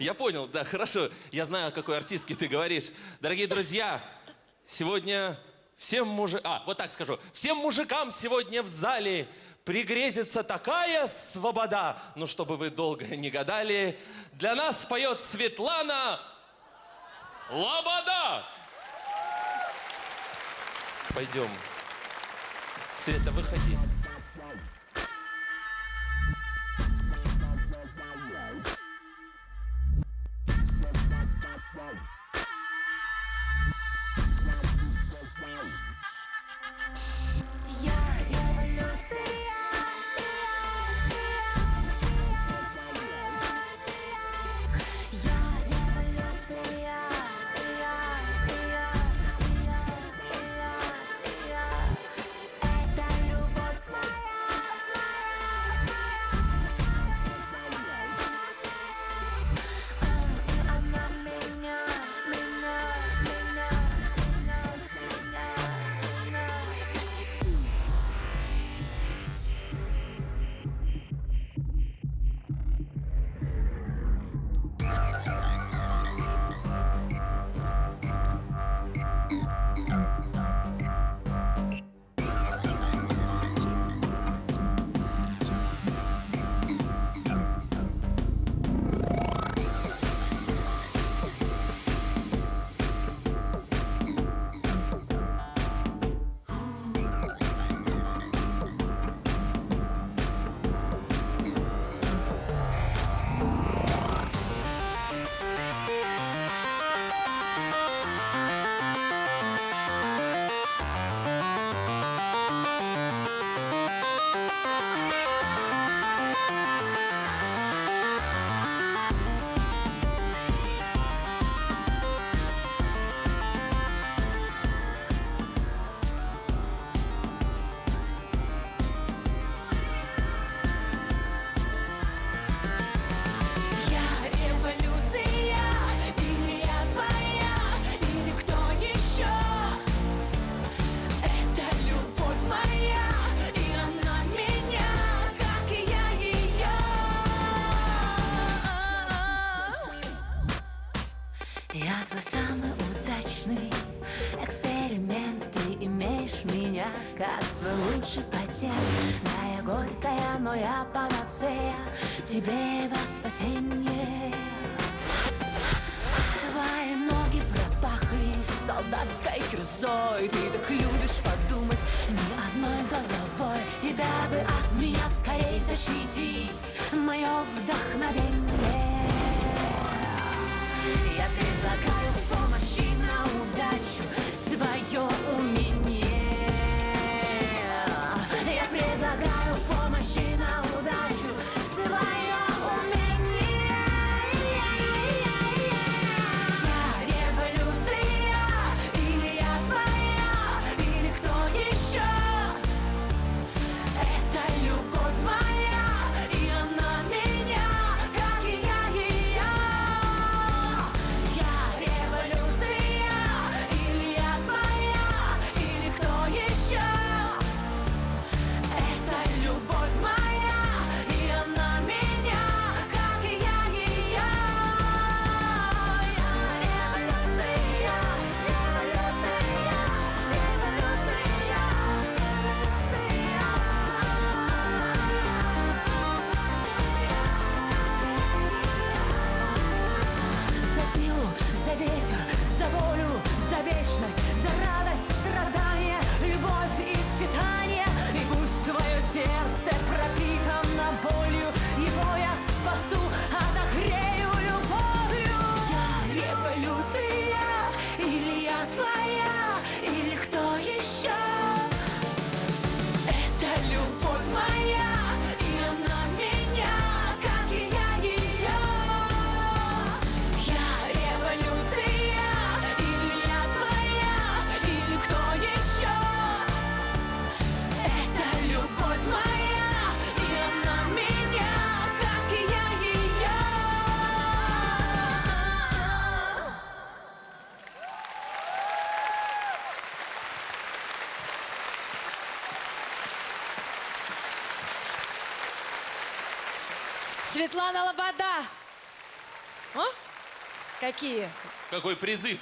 Я понял, да, хорошо. Я знаю, о какой артистке ты говоришь. Дорогие друзья, сегодня всем мужикам... А, вот так скажу. Всем мужикам сегодня в зале пригрезится такая свобода. Ну, чтобы вы долго не гадали, для нас поет Светлана Лобода. Пойдем. Света, выходи. Я твой самый удачный эксперимент. Ты имеешь меня как свой лучший патент. Да, я горькая, но я панацея. Тебе во спасение. Твои ноги пропахли солдатской кирзой. Ты так любишь подумать ни одной головой. Тебя бы от меня скорей защитить. Мое вдохновение предлагаю помощи на удачу свое умение. Я предлагаю помощи твоя, или кто еще? Светлана Лобода. А? Какие? Какой призыв.